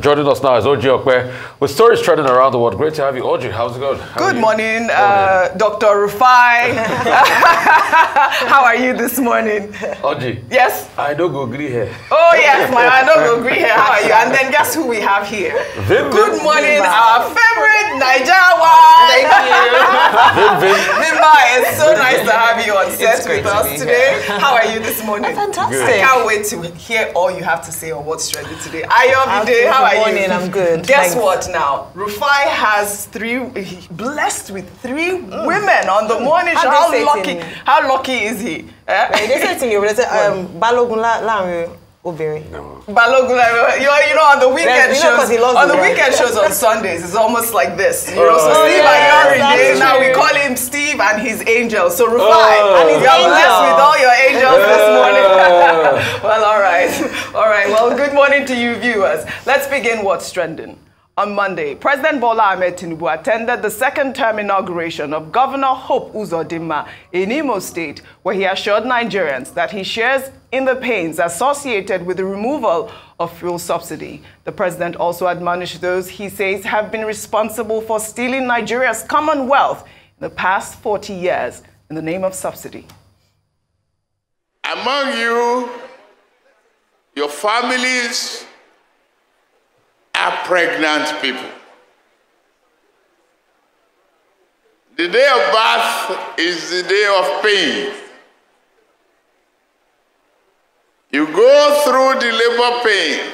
Joining us now is Oji Okpe with stories trending around the world. Great to have you, Oji. How's it going? How Good morning, uh, Dr. Rufai. How are you this morning? Oji. Yes. I don't go agree here. Oh yes, my I don't agree here. How are you? And then guess who we have here? Vim, Good Vim. morning, our favorite Nijawa. Thank you. Vim, Vim. Vimba, it's so nice to have you on set It's with to us be today. How are you this morning? Fantastic. I can't wait to hear all you have to say on what's trending today. Ayo Good Bide, how are morning, you? I'm good. Guess Thanks. what now? Rufai has three, blessed with three women on the morning show. How How they say it lucky, how lucky is he? Eh? They say they say, um, Balogun la- láàrin obìnrin. Balogun, like, you know, you know, on the weekend you know, 'cause he shows, loves on the the guy. weekend shows on Sundays, it's almost like this. You know, oh, so Oh, Steve yes, Ayori, that's they- now we call him Steve and his angel. So Rufai, Oh. and he's His blessed with all your angels this morning. Well, all right, all right. Well, good morning to you, viewers. Let's begin what's trending. On Monday, President Bola Ahmed Tinubu attended the second term inauguration of Governor Hope Uzodinma in Imo State, where he assured Nigerians that he shares in the pains associated with the removal of fuel subsidy. The president also admonished those he says have been responsible for stealing Nigeria's commonwealth in the past 40 years in the name of subsidy. Among you, your families are pregnant people. The day of birth is the day of pain. You go through the labor pain.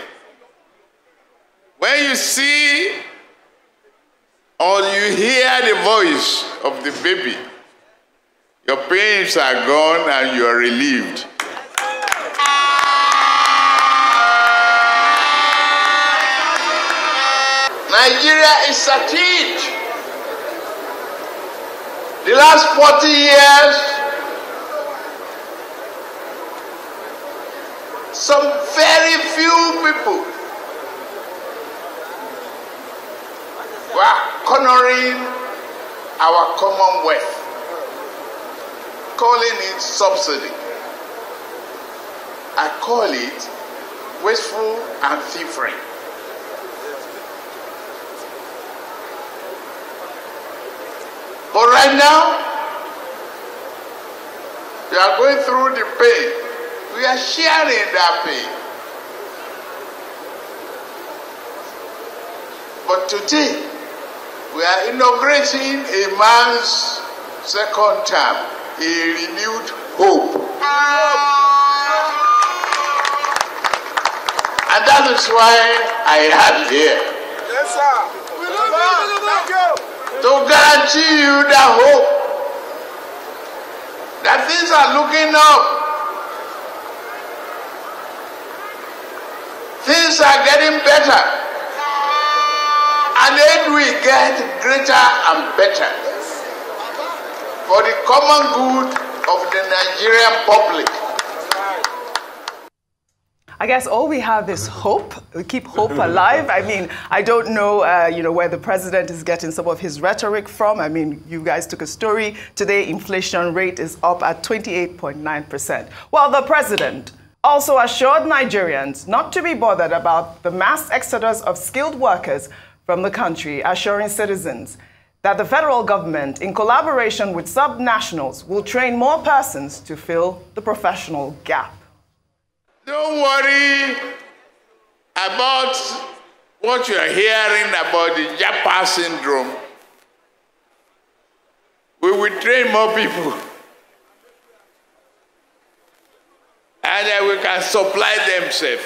When you see or you hear the voice of the baby, your pains are gone and you are relieved. Nigeria is succeed. The last 40 years, some very few people were cornering our commonwealth calling it subsidy. I call it wasteful and thievery. But right now, we are going through the pain. We are sharing that pain. But today, we are inaugurating a man's second term, a renewed hope. And that is why I am here. Yes, sir. We love you. We love you. To guarantee you that hope. That things are looking up. Things are getting better. And then we get greater and better for the common good of the Nigerian public. I guess all we have is hope. We keep hope alive. I mean, I don't know, uh, you know, where the president is getting some of his rhetoric from. I mean, you guys took a story today. Inflation rate is up at 28.9 percent. Well, the president also assured Nigerians not to be bothered about the mass exodus of skilled workers from the country, assuring citizens that the federal government, in collaboration with subnationals, will train more persons to fill the professional gap. Don't worry about what you are hearing about the Japa syndrome. We will train more people. And then we can supply themselves.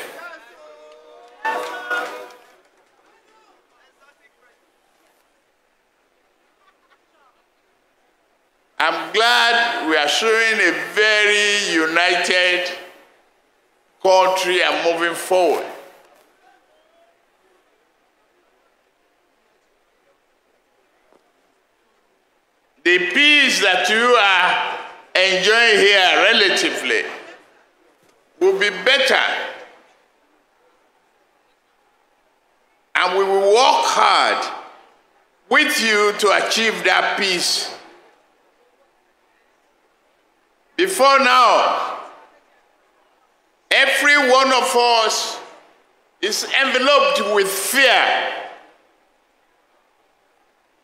I'm glad we are showing a very united country and moving forward. The peace that you are enjoying here relatively will be better. And we will work hard with you to achieve that peace. Before now, every one of us is enveloped with fear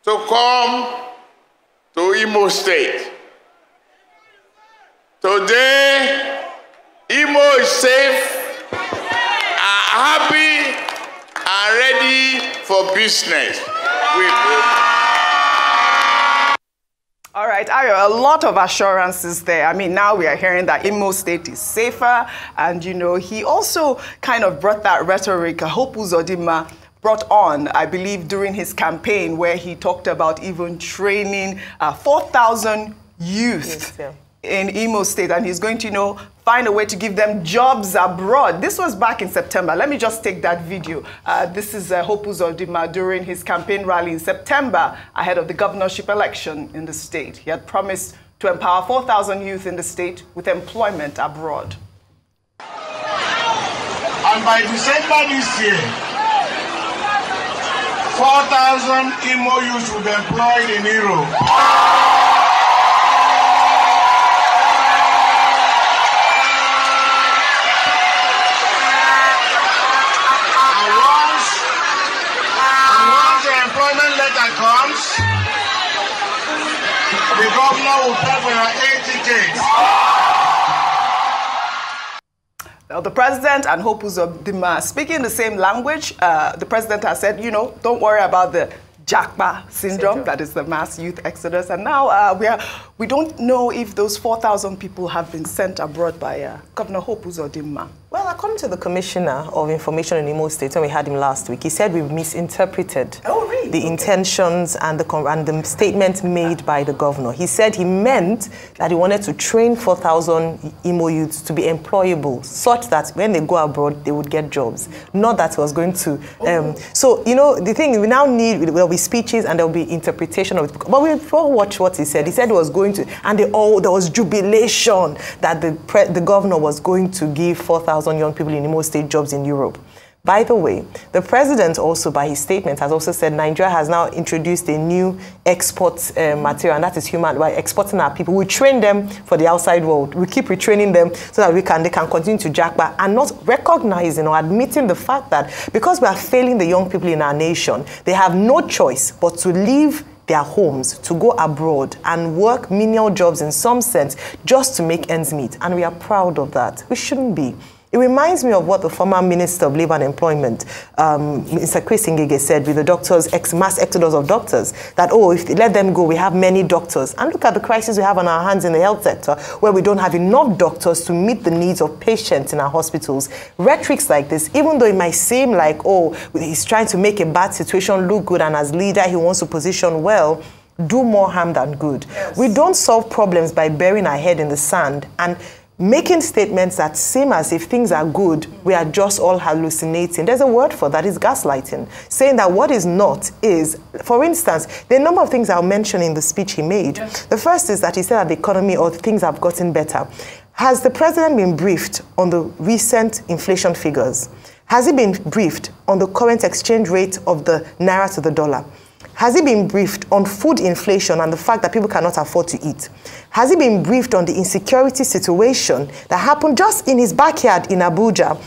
to come to Imo State. Today, Imo is safe, are happy, and ready for business. All right, Ayo, a lot of assurances there. I mean, now we are hearing that Imo State is safer, and you know, he also kind of brought that rhetoric, Hope Uzodinma brought on, I believe, during his campaign, where he talked about even training uh, 4,000 youth. Yes, in Imo State, and he's going to, you know, find a way to give them jobs abroad. This was back in September. Let me just take that video. Uh, this is uh, Uzodinma during his campaign rally in September ahead of the governorship election in the state. He had promised to empower 4,000 youth in the state with employment abroad. And by December this year, 4,000 Imo youths will be employed in Europe. The governor will pay for your air tickets. Now, the president and Hope Uzodinma speaking the same language. Uh, the president has said, you know, don't worry about the Japa syndrome, syndrome, that is the mass youth exodus. And now uh, we, are, we don't know if those 4,000 people have been sent abroad by uh, Governor Hope Uzodinma. Well, according to the Commissioner of Information in Imo State, when we had him last week, he said we misinterpreted oh, really? the okay. intentions and the, and the statement made by the governor. He said he meant that he wanted to train 4,000 Imo youths to be employable, such that when they go abroad, they would get jobs. Not that he was going to. Um, oh. So, you know, the thing, we now need, there'll be speeches and there'll be interpretation of it. But we all watch what he said. He said he was going to, and they all, there was jubilation that the, the governor was going to give 4,000 1,000 young people in Imo State jobs in Europe. By the way, the president also, by his statement, has also said Nigeria has now introduced a new export uh, material, and that is human. By exporting our people, we train them for the outside world. We keep retraining them so that we can they can continue to jack back and not recognizing or admitting the fact that because we are failing the young people in our nation, they have no choice but to leave their homes to go abroad and work menial jobs in some sense just to make ends meet. And we are proud of that. We shouldn't be. It reminds me of what the former Minister of Labour and Employment, um, Mr. Chris Ngige, said with the doctors, ex mass exodus of doctors, that, oh, if they let them go, we have many doctors. And look at the crisis we have on our hands in the health sector, where we don't have enough doctors to meet the needs of patients in our hospitals. Rhetorics like this, even though it might seem like, oh, he's trying to make a bad situation look good, and as leader, he wants to position well, do more harm than good. Yes. We don't solve problems by burying our head in the sand and making statements that seem as if things are good, we are just all hallucinating. There's a word for that, is gaslighting. Saying that what is not is, for instance, the number of things I'll mention in the speech he made. Yes. The first is that he said that the economy or things have gotten better. Has the president been briefed on the recent inflation figures? Has he been briefed on the current exchange rate of the naira to the dollar? Has he been briefed on food inflation and the fact that people cannot afford to eat? Has he been briefed on the insecurity situation that happened just in his backyard in Abuja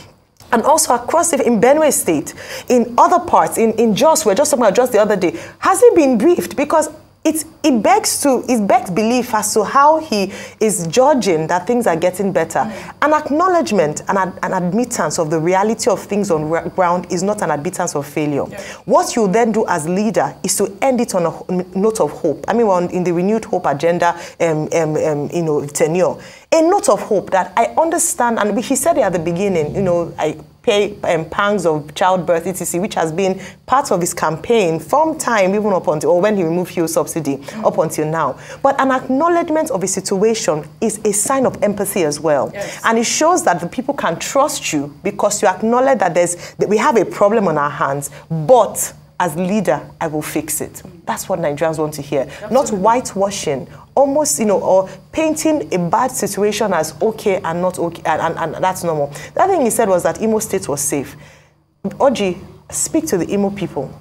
and also across the, in Benue State, in other parts, in, in Jos, we are just talking about Jos the other day. Has he been briefed? Because it, it begs to it begs belief as to how he is judging that things are getting better. Mm. An acknowledgement and an, an, admittance of the reality of things on ground is not an admittance of failure. Yeah. What you then do as leader is to end it on a note of hope. I mean, on, in the renewed hope agenda, um, um, um, you know, tenure, a note of hope that I understand, and he said it at the beginning. You know, I pay um, pangs of childbirth, etc., which has been part of his campaign from time even up until, or when he removed fuel subsidy, mm. up until now. But an acknowledgement of a situation is a sign of empathy as well. Yes. And it shows that the people can trust you because you acknowledge that there's that we have a problem on our hands, but as leader, I will fix it. That's what Nigerians want to hear. Absolutely. Not whitewashing, almost, you know, or painting a bad situation as okay and not okay, and, and, and that's normal. The other thing he said was that Imo State was safe. Oji, speak to the Imo people.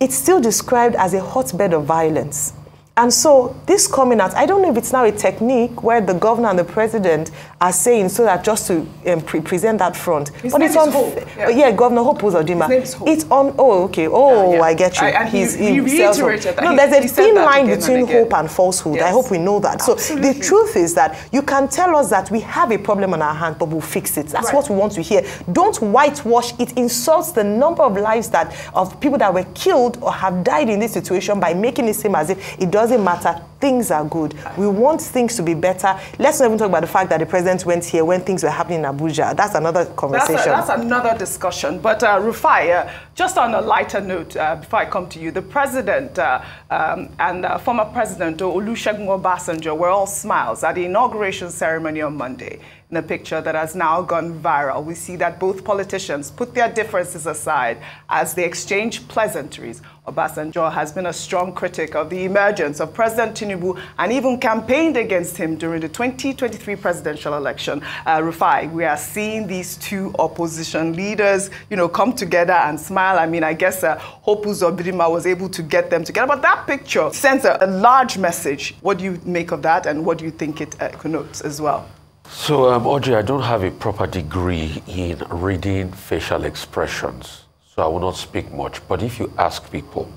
It's still described as a hotbed of violence. And so this coming out, I don't know if it's now a technique where the governor and the president are saying so that just to um, pre- present that front. His but it's on, Hope, yeah. yeah. Governor Hope name. It's on. Oh, okay. Oh, Yeah, yeah. I get you. I- and he- He's- he sells reiterated that. No, He- there's a he thin line between hope and falsehood. I hope we know that. So the truth is that you can tell us that we have a problem on our hand, but we'll fix it. That's Right. what we want to hear. Don't whitewash. It insults the number of lives that of people that were killed or have died in this situation by making it seem as if it doesn't matter. Things are good. We want things to be better. Let's not even talk about the fact that the president went here when things were happening in Abuja. That's another That's, a, conversation. that's another discussion. But uh, Rufai, uh, just on a lighter note, uh, before I come to you, the president uh, um, and uh, former president Olusegun Obasanjo were all smiles at the inauguration ceremony on Monday. In a picture that has now gone viral, we see that both politicians put their differences aside as they exchange pleasantries. Obasanjo has been a strong critic of the emergence of President Tinubu and even campaigned against him during the 2023 presidential election. Uh, Rufai, we are seeing these two opposition leaders, you know, come together and smile. I mean, I guess uh, Hope Uzodinma was able to get them together, but that picture sends a, a large message. What do you make of that, and what do you think it uh, connotes as well? So, um, Audrey, I don't have a proper degree in reading facial expressions, so I will not speak much. But if you ask people,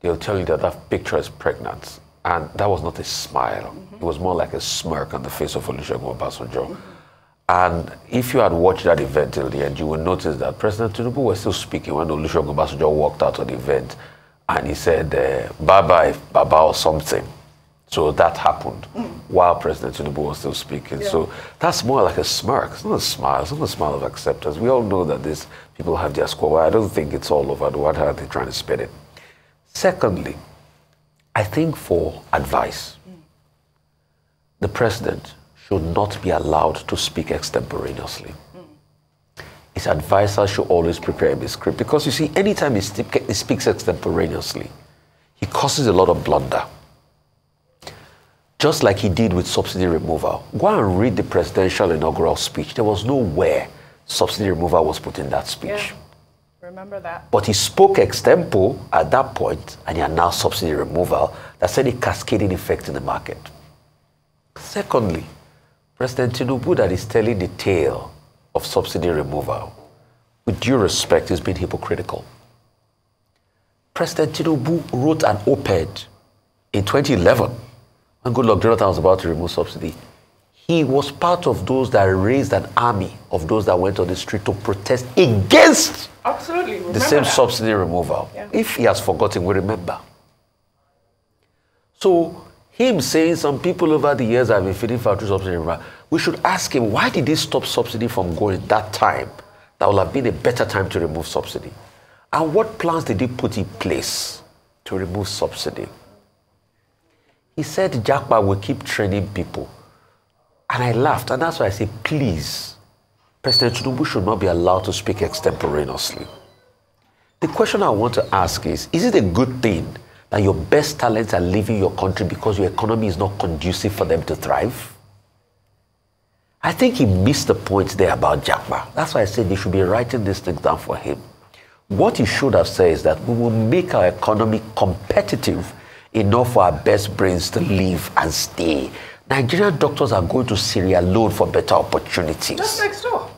they'll tell you that that picture is pregnant. And that was not a smile. It was more like a smirk on the face of Olusegun Obasanjo. And if you had watched that event till the end, you will notice that President Tinubu was still speaking when Olusegun Obasanjo walked out of the event. And he said, uh, bye-bye, baba or something. So that happened mm. while President Tinubu was still speaking. So that's more like a smirk. It's not a smile. It's not a smile of acceptance. We all know that these people have their score. I don't think it's all over. What are they trying to spin it? Secondly, I think for advice, mm. the president should not be allowed to speak extemporaneously. Mm. His advisor should always prepare him a script because you see, anytime he, he speaks extemporaneously, he causes a lot of blunder just like he did with subsidy removal. Go and read the presidential inaugural speech. There was nowhere subsidy removal was put in that speech. Remember that? But he spoke extempo at that point, and he announced subsidy removal. that That's any cascading effect in the market. Secondly, President Tinubu that is telling the tale of subsidy removal, with due respect, is being hypocritical. President Tinubu wrote an op-ed in 2011 when Goodluck Jonathan was about to remove subsidy. He was part of those that raised an army of those that went on the street to protest against Absolutely. Remember the same that. subsidy removal. Yeah. If he has forgotten, we remember. So, him saying some people over the years have been feeding factory subsidy removal, we should ask him why did he stop subsidy from going that time? That would have been a better time to remove subsidy. And what plans did he put in place to remove subsidy? He said Japa will keep training people. And I laughed, and that's why I say, please, President Tinubu should not be allowed to speak extemporaneously. The question I want to ask is Is it a good thing that your best talents are leaving your country because your economy is not conducive for them to thrive? I think he missed the point there about Japa. That's why I said they should be writing this thing down for him. What he should have said is that we will make our economy competitive enough for our best brains to live and stay. Nigerian doctors are going to Sierra Leone for better opportunities. Just next door.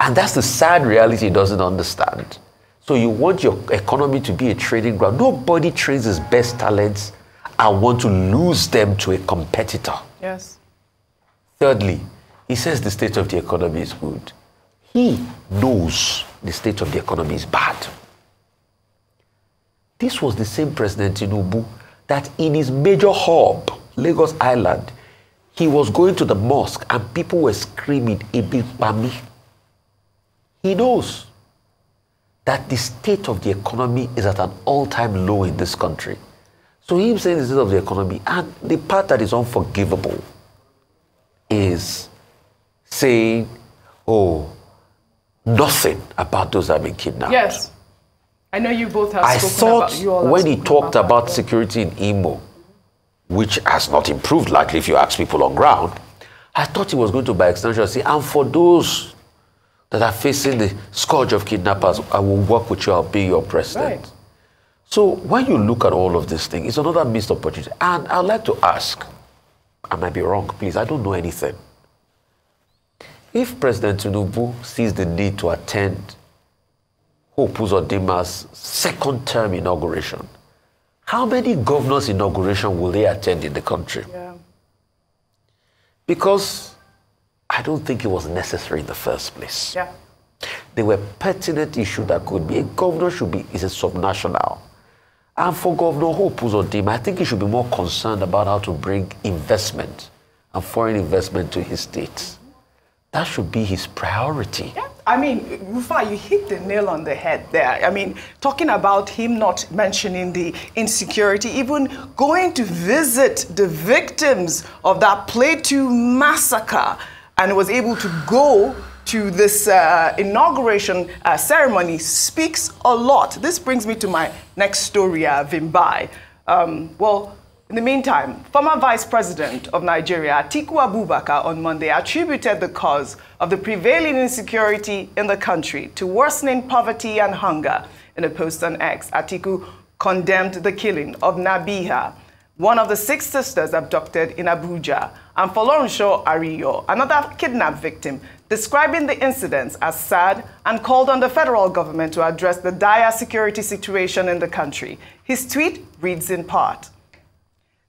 And that's the sad reality he doesn't understand. So you want your economy to be a trading ground. Nobody trains his best talents and want to lose them to a competitor. Yes. Thirdly, he says the state of the economy is good. He knows the state of the economy is bad. This was the same President in Tinubu that in his major hub, Lagos Island, he was going to the mosque and people were screaming, Ibi Bami. He knows that the state of the economy is at an all-time low in this country. So him saying the state of the economy, and the part that is unforgivable is saying, oh, nothing about those that have been kidnapped. Yes. I know you both have I spoken thought about when he talked about that. security in Imo, which has not improved, likely if you ask people on ground, I thought he was going to, by extension, say, and for those that are facing the scourge of kidnappers, I will work with you, I'll be your president. Right. So when you look at all of this thing, it's another missed opportunity. And I'd like to ask, I might be wrong, please, I don't know anything. If President Tinubu sees the need to attend Hope Uzodinma's second term inauguration, how many governors' inauguration will they attend in the country? Yeah. Because I don't think it was necessary in the first place. Yeah. They were pertinent issues that could be. A governor should be is a subnational. And for Governor Hope Uzodinma, I think he should be more concerned about how to bring investment and foreign investment to his state. That should be his priority. Yeah. I mean, Rufa, you hit the nail on the head there. I mean, talking about him not mentioning the insecurity, even going to visit the victims of that Plateau massacre and was able to go to this uh, inauguration uh, ceremony speaks a lot. This brings me to my next story, uh, Vimbai. Um, well, in the meantime, former Vice President of Nigeria, Atiku Abubakar, on Monday attributed the cause of the prevailing insecurity in the country to worsening poverty and hunger. In a post on X, Atiku condemned the killing of Nabeeha, one of the six sisters abducted in Abuja, and Folorunsho Ariyo, another kidnapped victim, describing the incidents as sad and called on the federal government to address the dire security situation in the country. His tweet reads in part,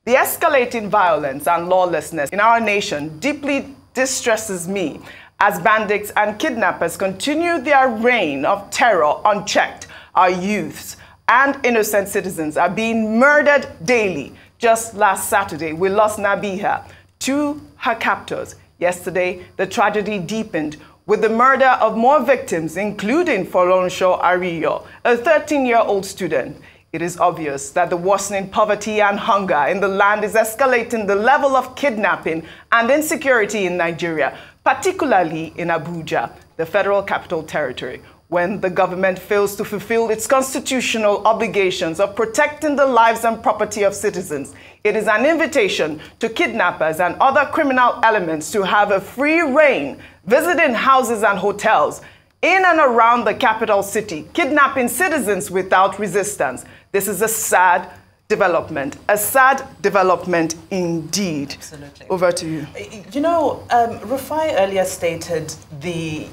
the escalating violence and lawlessness in our nation deeply distresses me as bandits and kidnappers continue their reign of terror unchecked. Our youths and innocent citizens are being murdered daily. Just last Saturday, we lost Nabeeha to her captors. Yesterday, the tragedy deepened with the murder of more victims, including Folorunsho Ariyo, a 13-year-old student. It is obvious that the worsening poverty and hunger in the land is escalating the level of kidnapping and insecurity in Nigeria, particularly in Abuja, the federal capital territory, when the government fails to fulfill its constitutional obligations of protecting the lives and property of citizens. It is an invitation to kidnappers and other criminal elements to have a free reign, visiting houses and hotels in and around the capital city, kidnapping citizens without resistance. This is a sad development, a sad development indeed. Absolutely. Over to you. You know, um, Rufai earlier stated the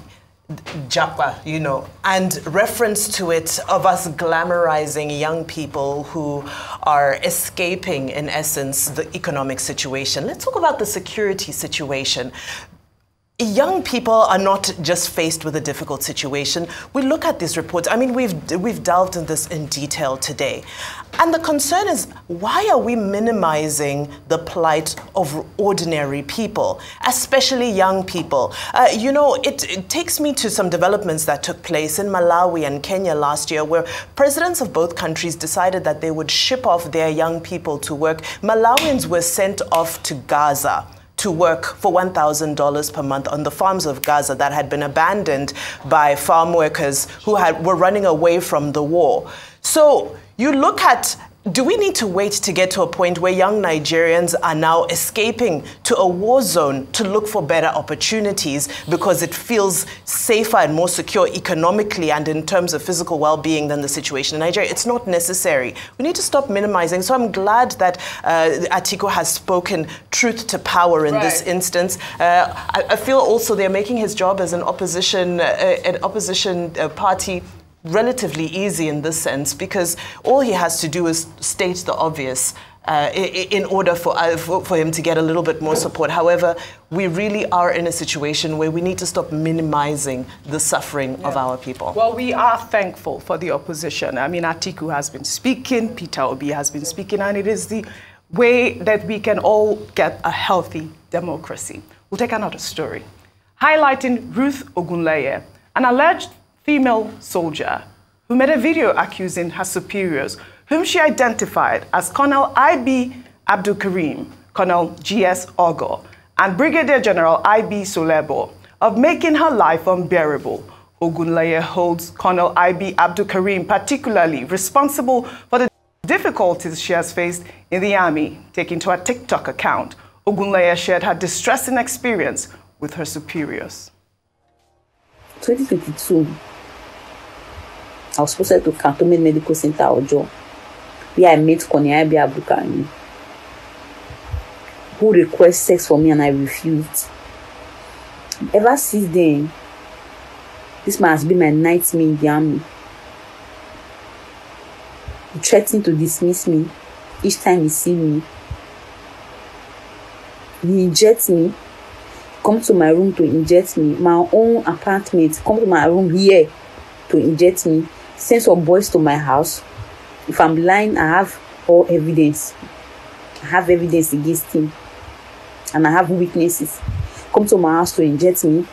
Japa, you know, and reference to it of us glamorizing young people who are escaping, in essence, the economic situation. Let's talk about the security situation. Young people are not just faced with a difficult situation. We look at these reports. I mean, we've we've delved in this in detail today, and the concern is why are we minimizing the plight of ordinary people, especially young people? Uh, you know, it, it takes me to some developments that took place in Malawi and Kenya last year, where presidents of both countries decided that they would ship off their young people to work. Malawians were sent off to Gaza to work for $1,000 per month on the farms of Gaza that had been abandoned by farm workers who had, were running away from the war. So you look at do we need to wait to get to a point where young Nigerians are now escaping to a war zone to look for better opportunities because it feels safer and more secure economically and in terms of physical well being than the situation in Nigeria? It's not necessary. We need to stop minimizing. So I'm glad that uh, Atiku has spoken truth to power in right. this instance. Uh, I, I, feel also they're making his job as an opposition, uh, an opposition uh, party relatively easy in this sense because all he has to do is state the obvious uh, in order for, uh, for, him to get a little bit more support. However, we really are in a situation where we need to stop minimizing the suffering yeah. of our people. Well, we are thankful for the opposition. I mean, Atiku has been speaking, Peter Obi has been speaking, and it is the way that we can all get a healthy democracy. We'll take another story. Highlighting Ruth Ogunleye, an alleged female soldier who made a video accusing her superiors, whom she identified as Colonel I.B. Abdul Karim, Colonel G.S. Ogo, and Brigadier General I.B. Solebo, of making her life unbearable. Ogunleye holds Colonel I.B. Abdul Karim particularly responsible for the difficulties she has faced in the army. Taking to her TikTok account, Ogunleye shared her distressing experience with her superiors. 2022 I was posted to Cantonment Medical Center Ojo. where I met Koniabi Abukani, who requested sex from me and I refused. Ever since then, this man has been my nightmare in the army. He threatened to dismiss me each time he see me. He injects me, come to my room to inject me. My own apartment, come to my room here to inject me. Send some boys to my house. If I'm lying, I have all evidence. I have evidence against him. And I have witnesses. Come to my house to inject me.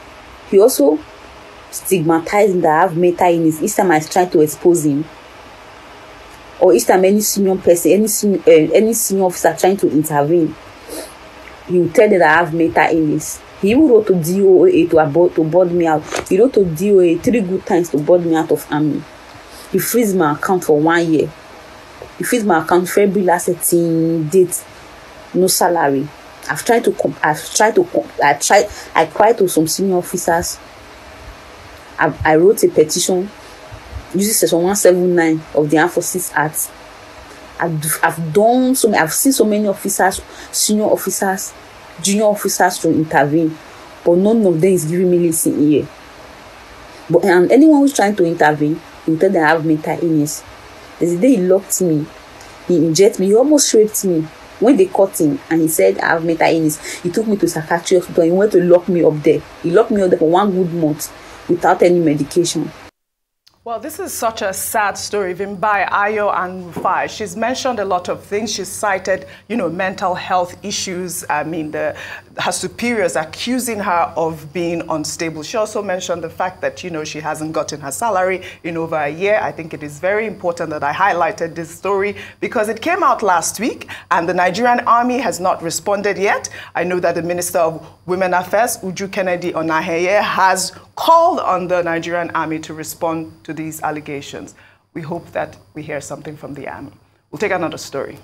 He also stigmatized that I have mental illness each time I try to expose him. Or each time any senior person, any senior, uh, any senior officer trying to intervene, he will tell them that I have mental illness. He even wrote to DOA to, abort, to board me out. He wrote to DOA three good times to board me out of army. He freezed my account for one year. He freezed my account February last 18 date, no salary. I've tried to com- I've tried to com- I tried I cried to some senior officers. I, I wrote a petition using section 179 of the Armed Forces Act. I've, I've done so I've seen so many officers, senior officers, junior officers to intervene, but none of them is giving me listen here. But and anyone who's trying to intervene, he them I have mental illness. There's a day he locked me, he injected me, he almost raped me. When they caught him and he said I have mental illness, he took me to psychiatry hospital. He went to lock me up there. He locked me up there for one good month without any medication. Well, this is such a sad story, even by Ayo and Rufai. She's mentioned a lot of things. She's cited, you know, mental health issues. I mean, the, her superiors accusing her of being unstable. She also mentioned the fact that, you know, she hasn't gotten her salary in over a year. I think it is very important that I highlighted this story because it came out last week and the Nigerian army has not responded yet. I know that the Minister of Women Affairs, Uju Kennedy Ohanenye, has called on the Nigerian army to respond to these allegations. We hope that we hear something from the army. We'll take another story.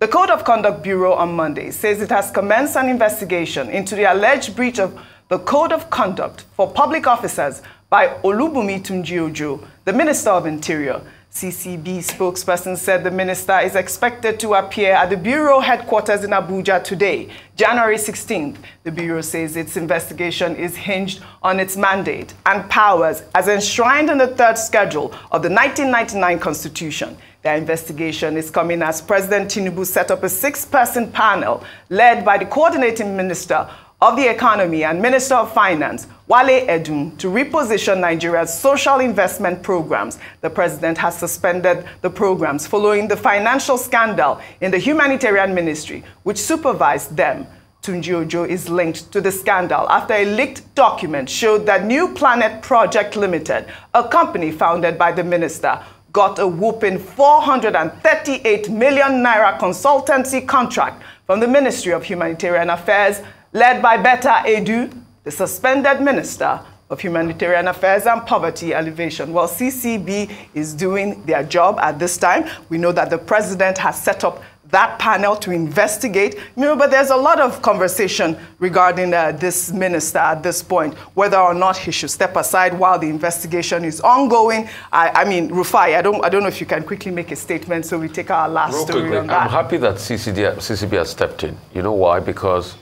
The Code of Conduct Bureau on Monday says it has commenced an investigation into the alleged breach of the Code of Conduct for public officers by Olubunmi Tunji-Ojo, the Minister of Interior. CCB spokesperson said the minister is expected to appear at the Bureau headquarters in Abuja today, January 16th. The Bureau says its investigation is hinged on its mandate and powers as enshrined in the third schedule of the 1999 Constitution. Their investigation is coming as President Tinubu set up a six-person panel led by the coordinating minister of the Economy and Minister of Finance, Wale Edun, to reposition Nigeria's social investment programs. The president has suspended the programs following the financial scandal in the humanitarian ministry, which supervised them. Tunji Ojo is linked to the scandal after a leaked document showed that New Planet Project Limited, a company founded by the minister, got a whooping 438 million naira consultancy contract from the Ministry of Humanitarian Affairs led by Betta Edu, the suspended Minister of Humanitarian Affairs and Poverty Alleviation. Well, CCB is doing their job at this time. We know that the president has set up that panel to investigate. You know, but there's a lot of conversation regarding uh, this minister at this point, whether or not he should step aside while the investigation is ongoing. I, I mean, Rufai, I don't, I don't know if you can quickly make a statement so we take our last Real story quickly, on that. I'm happy that CCD, CCB has stepped in. You know why? Because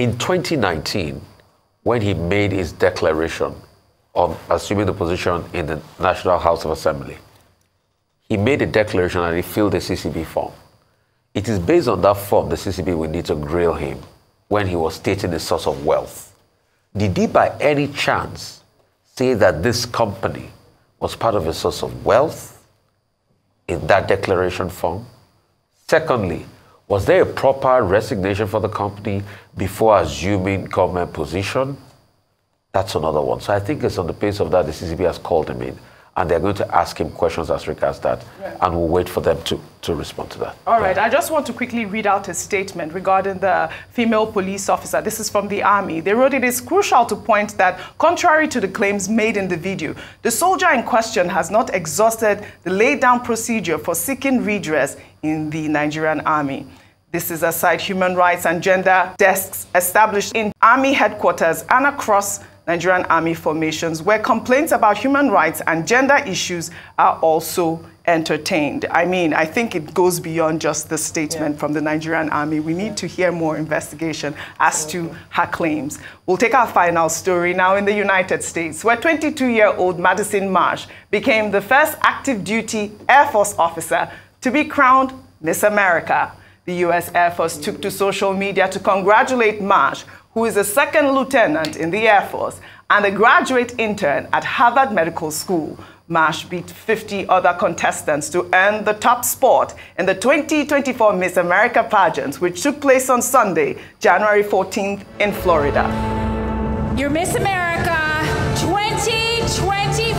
in 2019, when he made his declaration of assuming the position in the National House of Assembly, he made a declaration and he filled the CCB form. It is based on that form the CCB will need to grill him when he was stating the source of wealth. Did he by any chance say that this company was part of a source of wealth in that declaration form? Secondly, was there a proper resignation for the company before assuming government position? That's another one. So I think it's on the basis of that the CCB has called him in, and they're going to ask him questions as regards that, and we'll wait for them to, to respond to that. All right, I just want to quickly read out a statement regarding the female police officer. This is from the Army. They wrote, It is crucial to point that, contrary to the claims made in the video, the soldier in question has not exhausted the laid down procedure for seeking redress in the Nigerian Army. This is aside human rights and gender desks established in Army headquarters and across Nigerian Army formations, where complaints about human rights and gender issues are also entertained. I mean, I think it goes beyond just the statement yeah. from the Nigerian Army. We need to hear more investigation as to her claims. We'll take our final story now in the United States, where 22-year-old Madison Marsh became the first active duty Air Force officer to be crowned Miss America. The U.S. Air Force took to social media to congratulate Marsh, who is a second lieutenant in the Air Force and a graduate intern at Harvard Medical School. Marsh beat 50 other contestants to earn the top spot in the 2024 Miss America pageant, which took place on Sunday, January 14th in Florida. Your Miss America 2024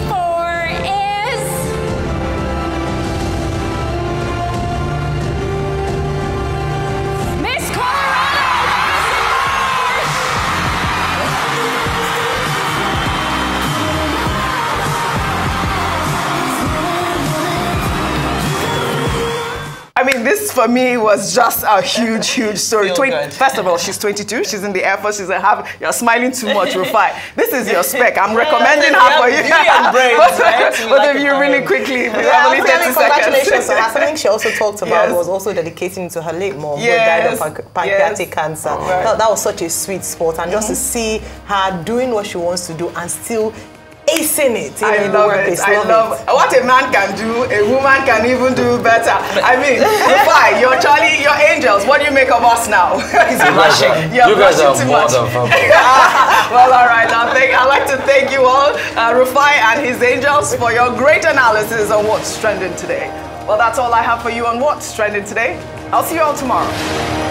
I mean, this for me was just a huge, huge story. First of all, she's 22. She's in the Air Force. She's a half. You're smiling too much, Rufai. This is your spec. I'm recommending her for you. Brains, right? Both of you really quickly. We yeah, have only 30 congratulations to her. Something she also talked about yes. was also dedicating to her late mom yes. who died of pancreatic yes. cancer. Right. That, that, was such a sweet spot. And just mm -hmm. to see her doing what she wants to do and still acing it. You I love it. I love, love it. What a man can do, a woman can even do better. I mean, why? You're Charlie, you're angels. What do you make of us now? He's blushing. You're you guys are more much. than Well, all right. Now, thank, I'd like to thank you all, uh, Rufai and his angels, for your great analysis on what's trending today. Well, that's all I have for you on what's trending today. I'll see you all tomorrow.